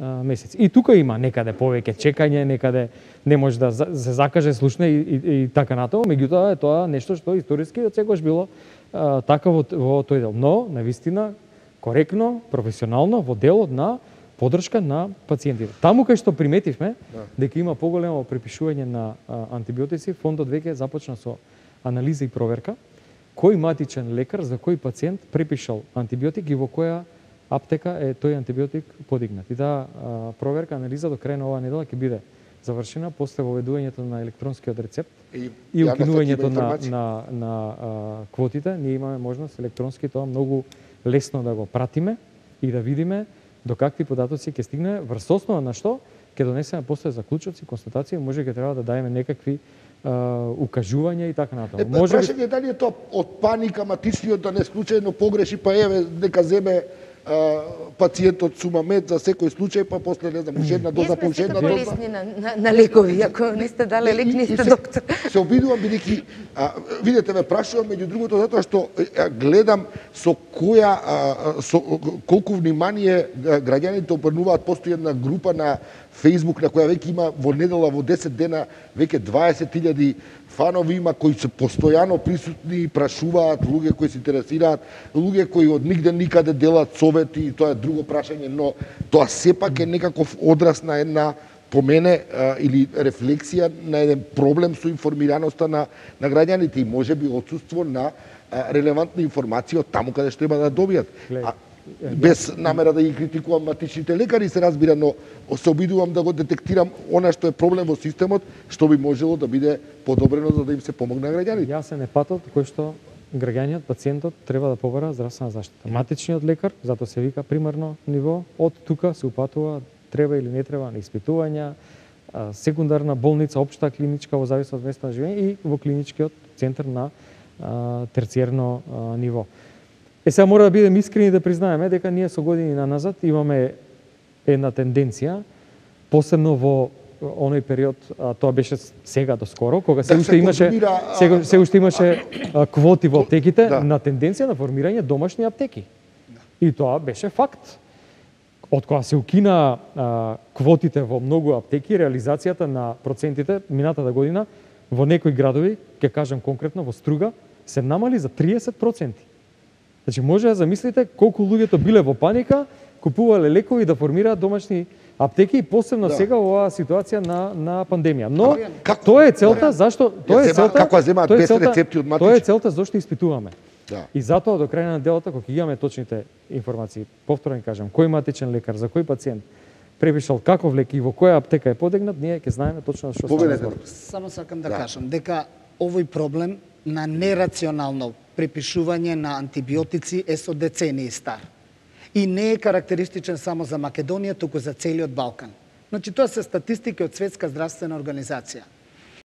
а, месеци. И тука има некаде повеќе чекање, некаде не може да се закаже слушне и, и, и така натаму, меѓутоа е тоа нешто што историски од секогаш било а, така во, во тој дел. Но, на вистина, коректно, професионално, во делот на подршка на пациентите. Таму кај што приметивме да. дека има поголемо препишување на а, антибиотици, фондот веќе започна со анализа и проверка кој матичен лекар за кој пациент препишал антибиотик и во која аптека е тој антибиотик подигнат. И таа проверка, анализа до крај на оваа недела ќе биде завршена после воведувањето на електронскиот рецепт и, и укинувањето на, на, на а, квотите. Ние имаме можност електронски тоа многу лесно да го пратиме и да видиме до какви податоци ќе стигне, врз основа на што ќе донесеме после заклучоци, констатации, може ќе треба да даеме некакви а, укажувања и така натаму. Може прашање дали е тоа од паника матичниот да не случајно погреши, па еве нека земе пациентот сумамет за секој случај, па после не знам, уште една доза, уште една доза. на, на, на лекови, ако не сте дале лек, не сте доктор. Се обидувам бидејќи видете ме прашувам меѓу другото затоа што гледам со која со колку внимание граѓаните обрнуваат постои една група на Facebook на која веќе има во недела во 10 дена веќе 20.000 фанови има кои се постојано присутни и прашуваат, луѓе кои се интересираат, луѓе кои од нигде никаде делат совети, тоа е друго прашање, но тоа сепак е некаков одраз на една по мене или рефлексија на еден проблем со информираноста на на граѓаните и можеби отсутство на релевантна информација од таму каде што треба да добијат. А, без намера да ги критикувам матичните лекари, се разбира, но се обидувам да го детектирам она што е проблем во системот, што би можело да биде подобрено за да им се помогне граѓаните. Јасен е патот кој што граѓаниот, пациентот треба да побара здравствена заштита. Матичниот лекар, затоа се вика примарно ниво, од тука се упатува треба или не треба на испитувања, секундарна болница, општа клиничка во зависност од место на живење и во клиничкиот центар на терциерно ниво. Е сега мора да бидем искрени да признаеме дека ние со години на назад имаме една тенденција, посебно во оној период, а тоа беше сега до скоро, кога се уште имаше сега се уште имаше квоти во аптеките да. на тенденција на формирање домашни аптеки. Да. И тоа беше факт. Од кога се укина а, квотите во многу аптеки, реализацијата на процентите минатата година во некои градови, ќе кажам конкретно во Струга, се намали за 30%. Значи може да замислите колку луѓето биле во паника, купувале лекови да формираат домашни аптеки и посебно да. сега во оваа ситуација на на пандемија. Но како, тоа е целта зашто тоа е целта како земаат без целта, рецепти од матич. Тоа е целта зашто испитуваме. Да. И затоа до крај на делото кога имаме точните информации, повторно кажам, кој матичен лекар за кој пациент препишал каков лек и во која аптека е подегнат, ние ќе знаеме точно што става Само сакам да, да кажам дека овој проблем на нерационално препишување на антибиотици е со децении стар. И не е карактеристичен само за Македонија, туку за целиот Балкан. Значи, тоа се статистики од Светска здравствена организација.